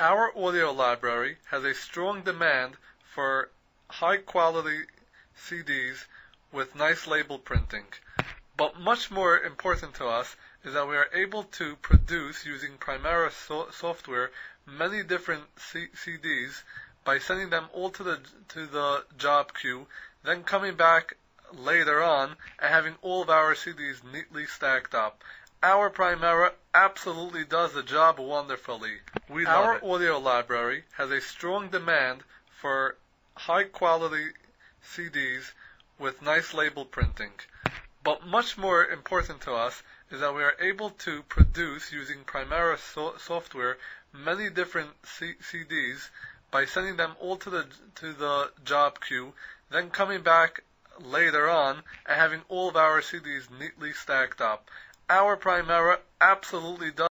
Our audio library has a strong demand for high quality CDs with nice label printing. But much more important to us is that we are able to produce using Primera so- software many different C- CDs by sending them all to the to the job queue, then coming back later on and having all of our CDs neatly stacked up. Our Primera absolutely does the job wonderfully. We our it. audio library has a strong demand for high quality CDs with nice label printing. But much more important to us is that we are able to produce using Primera so- software many different C- CDs by sending them all to the to the job queue, then coming back later on and having all of our CDs neatly stacked up. Our Primera absolutely does